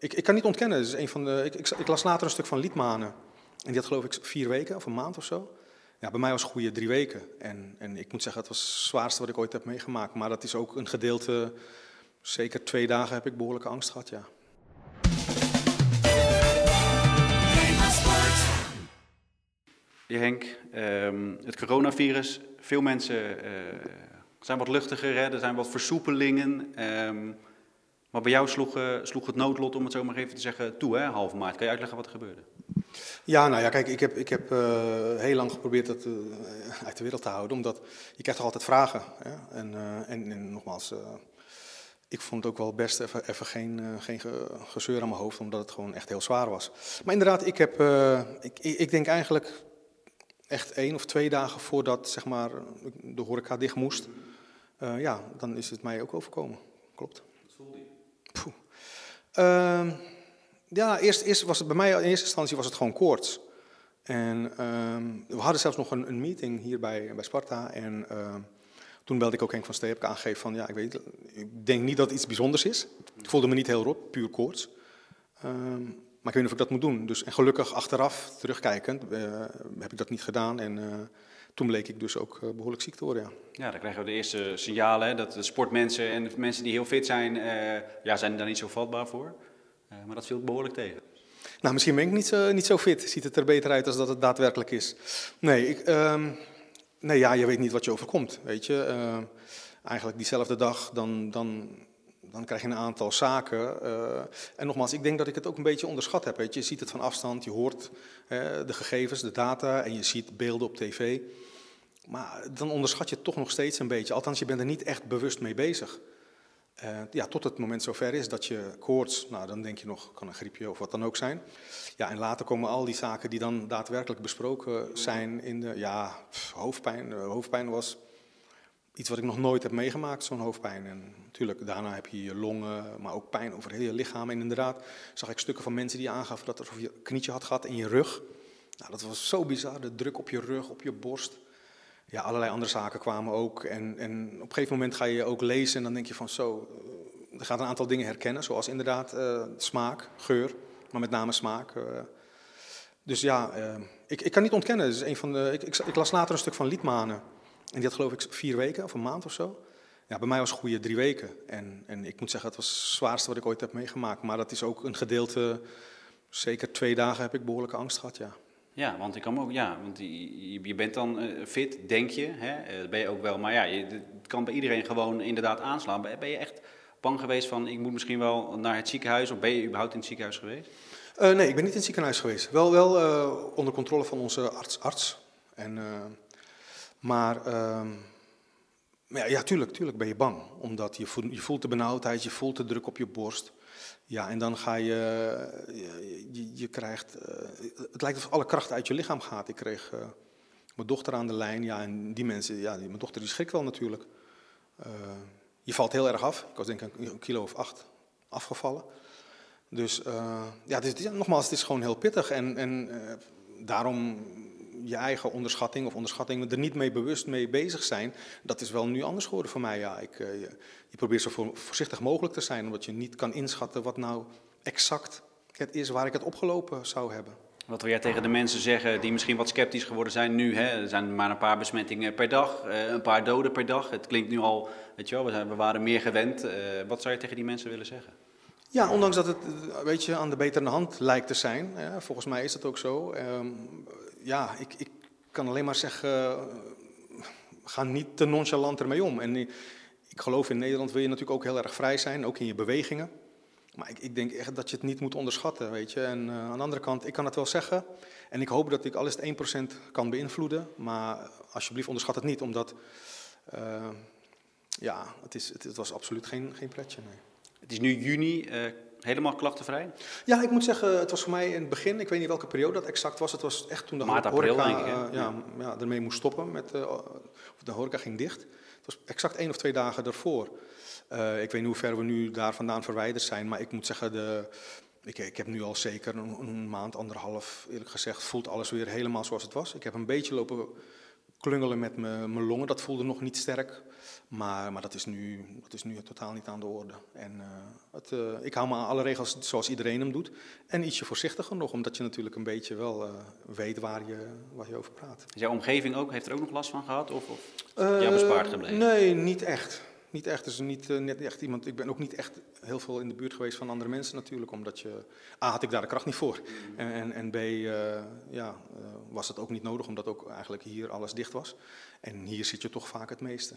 Ik, ik kan niet ontkennen, is een van ik, ik, las later een stuk van Liedmanen. En die had geloof ik vier weken of een maand of zo. Ja, bij mij was het goede drie weken. En, en ik moet zeggen, het was het zwaarste wat ik ooit heb meegemaakt. Maar dat is ook een gedeelte, zeker twee dagen heb ik behoorlijke angst gehad, ja. Ja, Henk, ehm, het coronavirus, veel mensen eh, zijn wat luchtiger, hè? er zijn wat versoepelingen. ehm, maar bij jou sloeg, eh, sloeg het noodlot, om het zo maar even te zeggen, toe, hè, half maart. Kan je uitleggen wat er gebeurde? Ja, nou ja, kijk, ik heb, ik heb eh, heel lang geprobeerd dat eh, uit de wereld te houden, omdat je krijgt toch altijd vragen. Hè? En, en, en nogmaals, ik vond het ook wel best even, even geen, geen ge- gezeur aan mijn hoofd, omdat het gewoon echt heel zwaar was. Maar inderdaad, ik, heb, ik, ik denk eigenlijk echt één of twee dagen voordat zeg maar, de horeca dicht moest, ja, dan is het mij ook overkomen. Klopt. Ehm, ja, eerst, eerst was het bij mij in eerste instantie was het gewoon koorts. En ehm, we hadden zelfs nog een, een meeting hier bij, bij Sparta. En ehm, toen belde ik ook Henk van Stee, heb ik aangegeven van, ja, ik weet, ik denk niet dat het iets bijzonders is. Ik voelde me niet heel rot, puur koorts. Maar ik weet niet of ik dat moet doen. Dus, en gelukkig achteraf, terugkijkend, eh, heb ik dat niet gedaan. En eh, toen bleek ik dus ook eh, behoorlijk ziek te worden, ja. Ja, dan krijgen we de eerste signalen hè, dat de sportmensen en de mensen die heel fit zijn, eh, ja, zijn daar niet zo vatbaar voor. Eh, maar dat viel behoorlijk tegen. Nou, misschien ben ik niet zo, niet zo fit. Ziet het er beter uit als dat het daadwerkelijk is. Nee, ik, ehm, nee ja, je weet niet wat je overkomt. Weet je, eigenlijk diezelfde dag, dan, dan, dan krijg je een aantal zaken. eh, en nogmaals, ik denk dat ik het ook een beetje onderschat heb. Weet je. je ziet het van afstand, je hoort de gegevens, de data en je ziet beelden op tv. Maar dan onderschat je het toch nog steeds een beetje. Althans, je bent er niet echt bewust mee bezig. Eh, ja, tot het moment zover is dat je koorts, nou dan denk je nog, kan een griepje of wat dan ook zijn. Ja, en later komen al die zaken die dan daadwerkelijk besproken zijn in de, ja, pff, hoofdpijn. Eh, hoofdpijn was iets wat ik nog nooit heb meegemaakt, zo'n hoofdpijn. En natuurlijk, daarna heb je je longen, maar ook pijn over heel je lichaam. En inderdaad zag ik stukken van mensen die aangaven dat alsof je een knietje had gehad in je rug. Nou, dat was zo bizar, de druk op je rug, op je borst. Ja, allerlei andere zaken kwamen ook. En, en op een gegeven moment ga je ook lezen en dan denk je van zo, eh, er gaat een aantal dingen herkennen, zoals inderdaad eh, smaak, geur, maar met name smaak. eh. dus ja, ik, ik kan niet ontkennen. Is een van ik, ik, ik las later een stuk van Liedmanen. En die had geloof ik vier weken of een maand of zo. Ja, bij mij was het goede drie weken. En, en ik moet zeggen, het was het zwaarste wat ik ooit heb meegemaakt. Maar dat is ook een gedeelte, zeker twee dagen heb ik behoorlijke angst gehad, ja. Ja, want ik kan ook, ja, want je, je bent dan eh, fit, denk je, hè? Eh, dat ben je ook wel. Maar ja, je, het kan bij iedereen gewoon inderdaad aanslaan. Ben, je echt bang geweest van, ik moet misschien wel naar het ziekenhuis? Of ben je überhaupt in het ziekenhuis geweest? Eh, nee, ik ben niet in het ziekenhuis geweest. Wel, wel onder controle van onze arts. arts. En, maar ehm, maar ja, ja, tuurlijk, tuurlijk ben je bang. Omdat je voelt, je voelt de benauwdheid, je voelt de druk op je borst. Ja, en dan ga je, je, je, krijgt, eh, het lijkt alsof alle kracht uit je lichaam gaat. Ik kreeg eh, mijn dochter aan de lijn, ja, en die mensen, ja, mijn dochter die schrikt wel natuurlijk. Eh, je valt heel erg af. Ik was denk ik een, kilo of acht afgevallen. Dus ja, het is, nogmaals, het is gewoon heel pittig. En, en daarom je eigen onderschatting of onderschatting er niet mee bewust mee bezig zijn, dat is wel nu anders geworden voor mij. Ja, ik, eh, je, je probeert zo voor- voorzichtig mogelijk te zijn, omdat je niet kan inschatten wat nou exact het is waar ik het opgelopen zou hebben. Wat wil jij tegen de mensen zeggen die misschien wat sceptisch geworden zijn nu? Hè? Er zijn maar een paar besmettingen per dag, eh, een paar doden per dag. Het klinkt nu al, weet je wel, we, zijn, we waren meer gewend. Eh, wat zou je tegen die mensen willen zeggen? Ja, ondanks dat het weet je, aan de betere hand lijkt te zijn, volgens mij is dat ook zo. Ehm, ja, ik, ik kan alleen maar zeggen, eh, ga niet te nonchalant ermee om. En ik geloof in Nederland wil je natuurlijk ook heel erg vrij zijn, ook in je bewegingen. Maar ik, ik denk echt dat je het niet moet onderschatten, weet je. En eh, aan de andere kant, ik kan het wel zeggen. En ik hoop dat ik al is het 1% kan beïnvloeden. Maar alsjeblieft onderschat het niet, omdat... eh, ja, het, is, het, was absoluut geen, geen pretje, nee. Het is nu juni, helemaal klachtenvrij. Ja, ik moet zeggen, het was voor mij in het begin, ik weet niet welke periode dat exact was. Het was echt toen de Maart, horeca april, denk ik, hè? ja, ja, ermee moest stoppen. Met, eh, of de horeca ging dicht. Het was exact één of twee dagen daarvoor. Eh, ik weet niet hoe ver we nu daar vandaan verwijderd zijn, maar ik moet zeggen, de, ik, ik heb nu al zeker een, een maand, anderhalf, eerlijk gezegd, voelt alles weer helemaal zoals het was. Ik heb een beetje lopen klungelen met mijn longen. Dat voelde nog niet sterk. Maar, maar dat, is nu, dat is nu totaal niet aan de orde. En, eh, het, eh, ik hou me aan alle regels zoals iedereen hem doet. En ietsje voorzichtiger nog, omdat je natuurlijk een beetje wel eh, weet waar je, waar je over praat. Is jouw omgeving ook, heeft er ook nog last van gehad? Of, of jou bespaard gebleven? Nee, niet echt. Niet echt. Dus niet, eh, net echt iemand. Ik ben ook niet echt heel veel in de buurt geweest van andere mensen natuurlijk, omdat je. A, had ik daar de kracht niet voor. En, en, en B, eh, ja, eh, was het ook niet nodig, omdat ook eigenlijk hier alles dicht was. En hier zit je toch vaak het meeste.